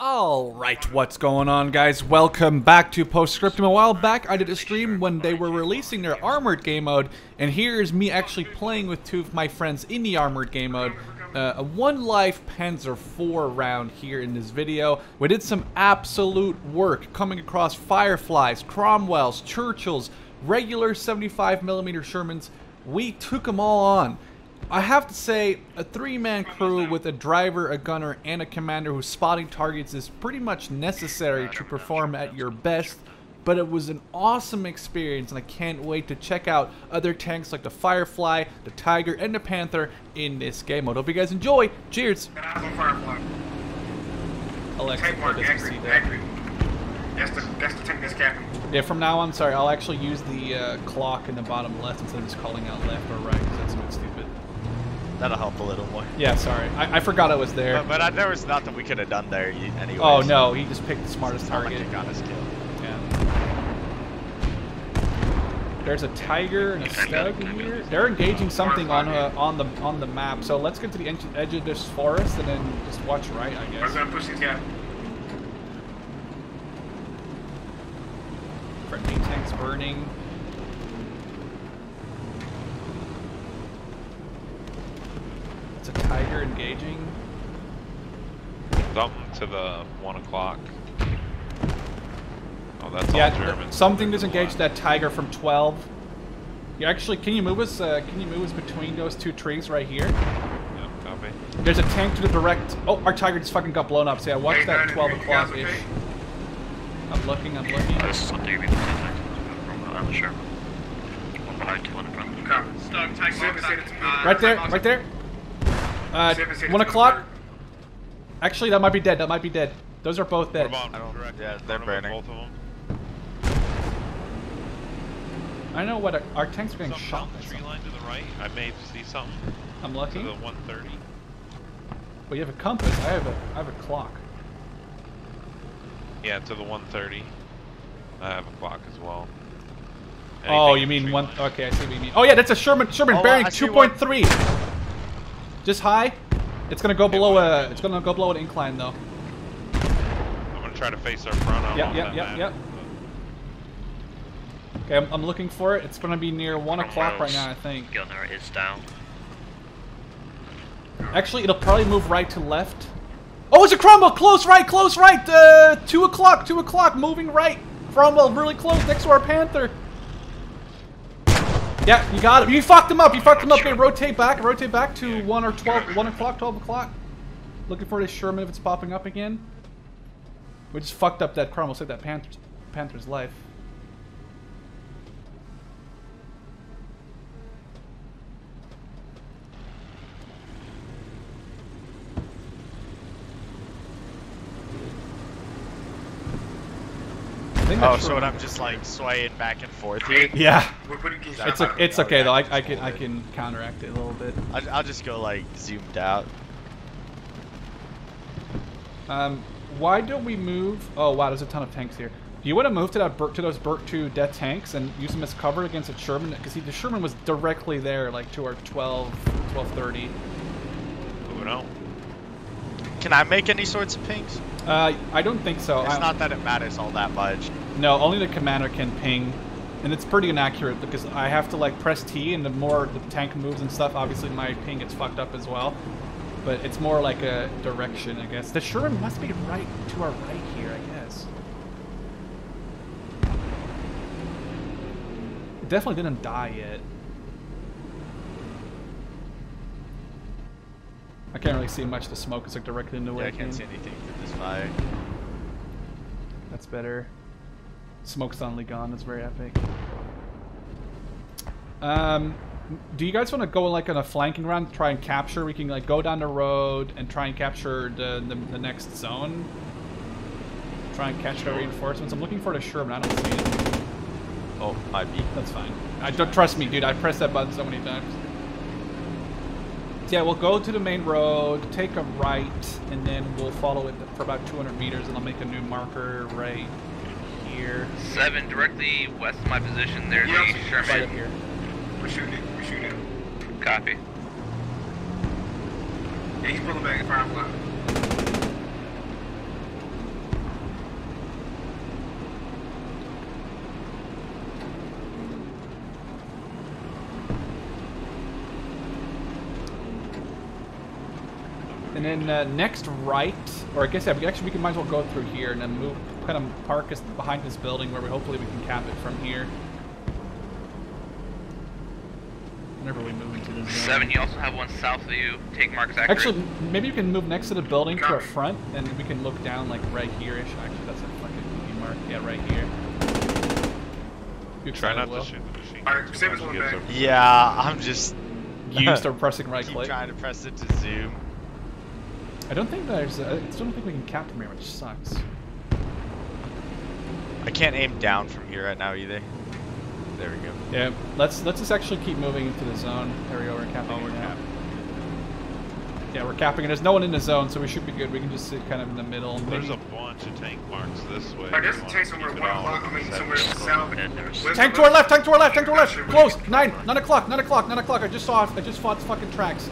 Alright, what's going on guys? Welcome back to Post Scriptum. A while back I did a stream when they were releasing their Armored game mode, and here's me actually playing with two of my friends in the Armored game mode. Uh, a one life Panzer IV round here in this video. We did some absolute work coming across Fireflies, Cromwells, Churchills, regular 75mm Shermans. We took them all on. I have to say, a three-man crew with a driver, a gunner, and a commander who's spotting targets is pretty much necessary to perform at your best, but it was an awesome experience, and I can't wait to check out other tanks like the Firefly, the Tiger, and the Panther in this game mode. Hope you guys enjoy. Cheers! Alexa, doesn't accurate, see that. accurate. That's the, that's the tank that's capping. Yeah, from now on, sorry, I'll actually use the uh, clock in the bottom left instead of just calling out left or right, because that's a bit stupid. That'll help a little more. Yeah, sorry. I, I forgot it was there. But, but I, there was nothing we could have done there y- anyways. oh, no, he just picked the smartest It's not like target. it got us killed. Yeah. There's a tiger and a stag in here. They're engaging something on uh, on the on the map. So let's get to the edge, edge of this forest and then just watch right, I I'm guess. gonna push these guys. Friendly tanks burning. It's a tiger engaging. Something to the one o'clock. Oh, that's Yeah, all German. something to engage that tiger from 12. You actually, can you move us? Uh, can you move us between those two trees right here? Yep, copy. There's a tank to the direct. Oh, our tiger just fucking got blown up. So yeah, watch Hey, that 12 you o'clock ish. okay? I'm looking. I'm looking. This is something you've been contacted from uh, Sherman. One behind, two in front. Copy. Stone tank Seven, mark, seven, Right there. tank Right there. Uh, Seven, seven, one seven, o'clock. Actually, that might be dead. That might be dead. Those are both dead. I don't- yeah, they're burning. Both of them. I know what our, our tanks are getting Something shot. on by the tree something. line to the right. I may see something I'm lucky. to the 130. Well, you have a compass. I have a I have a clock. Yeah, to the 130. I have a clock as well. oh, you mean one? line. Okay, I see what you mean. Oh yeah, that's a Sherman Sherman Oh, bearing I see one. 2.3. Just high. It's gonna go below a. It's gonna go below an incline though. I'm gonna try to face our front. I Yep, yep, yep, yep. Okay, I'm, I'm looking for it. It's gonna be near one o'clock right now, I think. Gunner is down. Actually, it'll probably move right to left. Oh, it's a Cromwell! Close right, close right! Uh, two o'clock, two o'clock, moving right. Cromwell really close next to our Panther. Yeah, you got him. You fucked him up. You fucked him up. Okay, rotate back. Rotate back to one or 12, 1 o'clock, twelve o'clock. Looking for this Sherman if it's popping up again. We just fucked up that Cromwell. Saved that Panther's Panther's life. Oh, so Sherman- I'm just like swaying back and forth here. Yeah. We're putting these It's a, it's okay though. I, I can I can counteract it a little bit. I'll, I'll just go like zoomed out. Um, why don't we move? Oh wow, there's a ton of tanks here. Do you want to move to that Burt, to those Burt 2 death tanks and use them as cover against a Sherman? Because the Sherman was directly there, like to our 12, 1230. Who know? Can I make any sorts of pings? Uh, I don't think so. It's I- not that it matters all that much. No, only the commander can ping, and it's pretty inaccurate because I have to like press T, and the more the tank moves and stuff, obviously my ping gets fucked up as well. But it's more like a direction, I guess. The Sherman must be right to our right here, I guess. It definitely didn't die yet. I can't really see much. The smoke is like directly in the way. Yeah. I can't see anything through this fire. That's better. Smoke's suddenly gone. That's very epic. Um, do you guys want to go like on a flanking round, to try and capture? We can like go down the road and try and capture the the, the next zone. Try and catch the reinforcements. I'm looking for the Sherman. I don't see it. Oh, be. That's fine. I don't trust me, dude. I pressed that button so many times. So yeah, we'll go to the main road, take a right, and then we'll follow it for about 200 meters, and I'll make a new marker right here, 7 directly west of my position. There's yeah, the Sherman. Here. We're shooting. We're shooting. Copy. Yeah, he's pulling back in front of us. And then uh, next right, or I guess yeah, we actually we can might as well go through here and then move kind of park us behind this building where we hopefully we can cap it from here. Whenever we move into the zone. Seven, you also have one south of you. Take marks accurate. Actually, maybe you can move next to the building to our front, and we can look down like right here-ish. Actually, that's a fucking movie mark. Yeah, right here. You Try excited, not Will? to shoot the machine. Alright, too save us one it gets back. over- Yeah, I'm just You start pressing right keep click. trying to press it to zoom. I don't think there's. I still don't think we can cap from here, which sucks. I can't aim down from here right now either. There we go. Yeah, let's let's just actually keep moving into the zone. There we go. We're capping. Oh, we're now. capping. Yeah, we're capping it. There's no one in the zone, so we should be good. We can just sit kind of in the middle. and There's maybe- a bunch of tank marks this way. I guess You it takes somewhere keep one it all o'clock. I mean, seven somewhere o'clock. south. And there's- Tank to our left, tank to our left, tank to our left. Close. Nine, nine o'clock, nine o'clock, nine o'clock. I just saw, I just fought fucking tracks.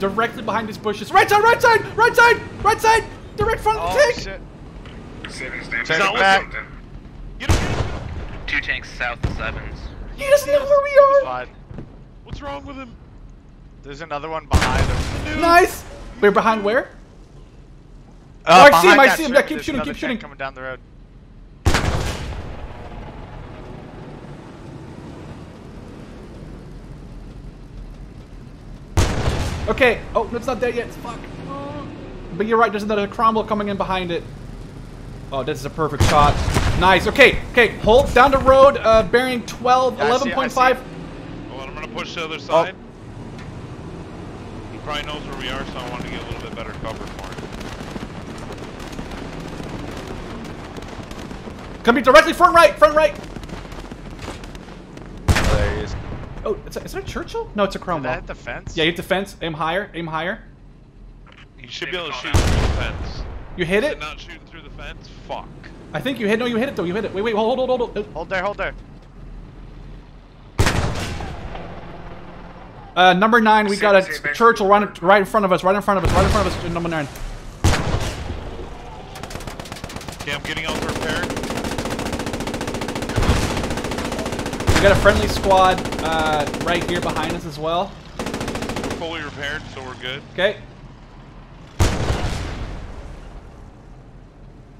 Directly behind these bushes. Right side, right side, right side, right side. Direct front of the Oh tank. shit! Seven standing. Take it Something. Back. Get him, get him. Two tanks south of sevens. He doesn't know where we are. fine. What's wrong with him? There's another one behind him. Nice. We're behind where? Uh, Oh, I see him, I see him. Yeah, keep shooting, keep shooting. Coming down the road. Okay. Oh, it's not there yet. Fuck. But you're right. There's another Cromwell coming in behind it. Oh, this is a perfect shot. Nice. Okay. Okay. Hold down the road. Uh, bearing 12, Yeah, I see it, I see 11.5. it. Well, I'm gonna push the other Oh. side. He probably knows where we are, so I wanted to get a little bit better cover for him. Coming directly front right. Front right. Oh, there he is. Oh, is that, is that a Churchill? No, it's a Did that hit the fence? Yeah, you hit the fence. Aim higher. Aim higher. You should be able to shoot through the fence. You hit Is it. it not shooting through the fence? Fuck. I think you hit. No, you hit it though. You hit it. Wait, wait. Hold, hold, hold, hold. hold. Hold there, hold there. Uh, number nine. We got Say- say a back. Churchill right, right in front of us. Right in front of us. Right in front of us. Number nine. Okay, I'm getting out to repair. We got a friendly squad uh, right here behind us as well. We're fully repaired, so we're good. Okay.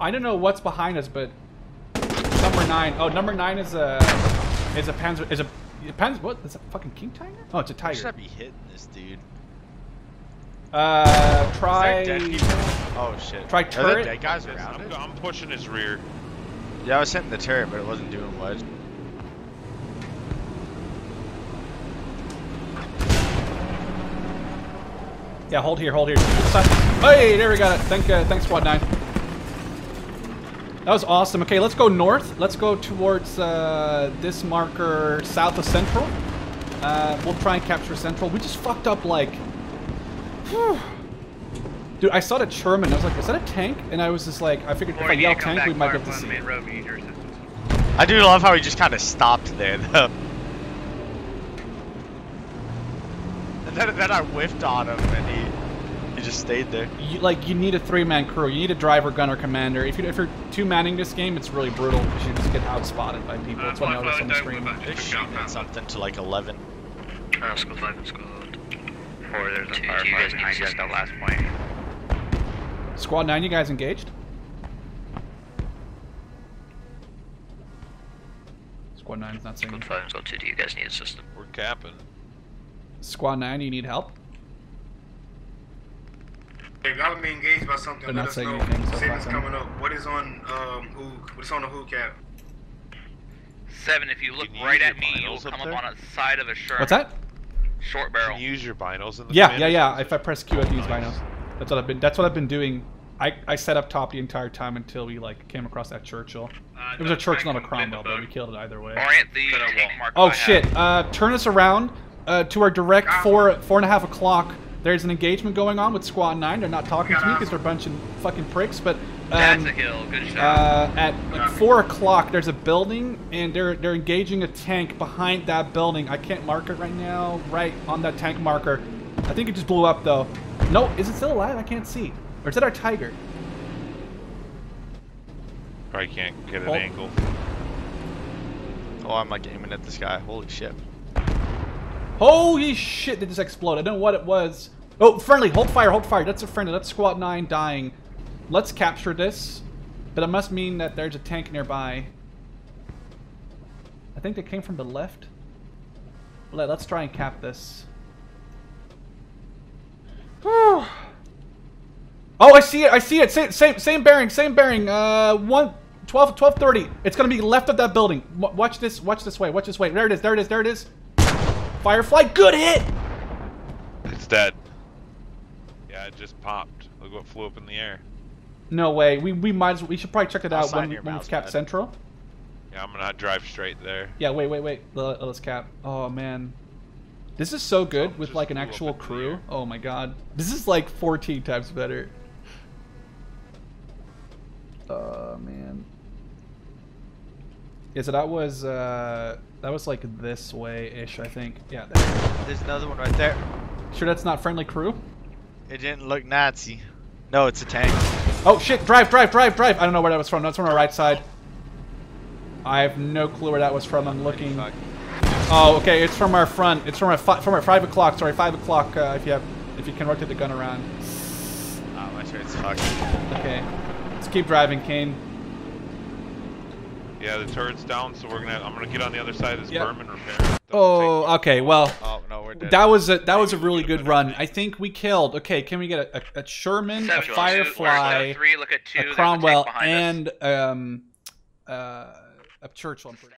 I don't know what's behind us, but number nine. Oh, number nine is a is a Panzer is a Panzer. What? Is a fucking King Tiger? Oh, it's a Why should I be hitting this dude? Uh, try there dead people? Oh shit. Try Are there turret? dead guys around I'm, it? I'm pushing his rear. Yeah, I was hitting the turret, but it wasn't doing much. Yeah, hold here, hold here. Hey, there we got it. Thank, uh, thanks, Squad 9. That was awesome. Okay, let's go north. Let's go towards uh, this marker south of Central. Uh, we'll try and capture Central. We just fucked up like... Whew. Dude, I saw the Sherman. I was like, is that a tank? And I was just like, I figured if I yell need to come tank, we might get to see it. road. We need your assistance. I do love how he just kind of stopped there, though. And then, then I whiffed on him, and he he just stayed there. You, like, you need a three-man crew. You need a driver, gunner, commander. If, you, if you're two-manning this game, it's really brutal because you just get outspotted by people. That's what I noticed on the stream. They're shooting something to like 11. Uh, squad 5 and squad 4, there's a Two, firefighter you guys need behind you at assistance? that last point. Squad 9, you guys engaged? Squad 9 is not saying Squad 5 and squad 2, do you guys need assistance? We're capping. Squad 9, you need help? If y'all be engaged by something, They're let not us saying know. anything so Savings coming up. What is on um who? What's on the who cap? Seven. If you look you right at me, you'll binos up come up on a side of a shirt. What's that? Short Can barrel. you use your binos in the Yeah, yeah, yeah. If I press Q, I can use binos. That's what I've been. That's what I've been doing. I, I set up top the entire time until we like came across that Churchill. It was a Churchill, not a Cromwell, but we killed it either way. Orient the tank mark. Oh shit! Uh, turn us around uh, to our direct four four and a half o'clock. There's an engagement going on with Squad Nine. They're not talking to me because they're a bunch of fucking pricks. But That's um, a hill. Good shot. uh, at like four o'clock, there's a building, and they're they're engaging a tank behind that building. I can't mark it right now. Right on that tank marker. I think it just blew up though. No, is it still alive? I can't see. Or is it our tiger? Probably can't get an Oh. angle. Oh, I'm like aiming at this guy. Holy shit. Holy shit! They just exploded. I don't know what it was. Oh, friendly, hold fire, hold fire. That's a friendly. That's squad 9 dying. Let's capture this. But it must mean that there's a tank nearby. I think they came from the left. Let, let's try and cap this. Whew. Oh, I see it. I see it. Same, same, same bearing. Same bearing. Uh, one, 12, 1230. It's gonna be left of that building. Watch this. Watch this way. Watch this way. There it is. There it is. There it is. Firefly. Good hit. It's dead. Yeah, it just popped. Look what flew up in the air. No way. We we might as well, we should probably check it I'll out sign when, your when it's mouse capped central. Yeah, I'm gonna drive straight there. Yeah. Wait. Wait. Wait. Let, let's cap. Oh man. This is so good Something with like an actual crew. Oh my god. This is like 14 times better. Oh man. Yeah, so that was uh that was like this way ish, I think. Yeah. there. There's another one right there. Sure that's not friendly crew? It didn't look Nazi. No, it's a tank. Oh shit, drive, drive, drive, drive. I don't know where that was from. That's from our right side. I have no clue where that was from. I'm looking. Oh, okay. It's from our front. It's from our from our five o'clock. Sorry, five o'clock. Uh, if you have, if you can rotate the gun around. Oh, my shirt's fucked. Okay. Let's keep driving, Kane. Yeah, the turret's down, so we're gonna. I'm gonna get on the other side of this Yep. berm and repair. it. Don't take Oh, okay. Well, Oh, no, we're dead. that was a that was a really good run. I think we killed. Okay, can we get a, a, a Sherman, a Seven, two, Firefly, Where's three? Look at two. a There's a Cromwell, tank behind us. and um, uh, a Churchill? I'm pretty-